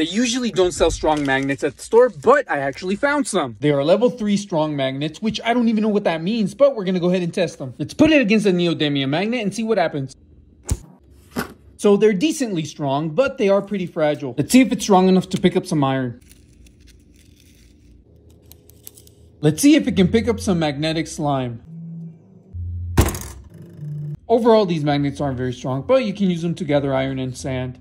They usually don't sell strong magnets at the store, but I actually found some. They are level 3 strong magnets, which I don't even know what that means, but we're gonna go ahead and test them. Let's put it against a neodymium magnet and see what happens. So they're decently strong, but they are pretty fragile. Let's see if it's strong enough to pick up some iron. Let's see if it can pick up some magnetic slime. Overall, these magnets aren't very strong, but you can use them to gather iron and sand.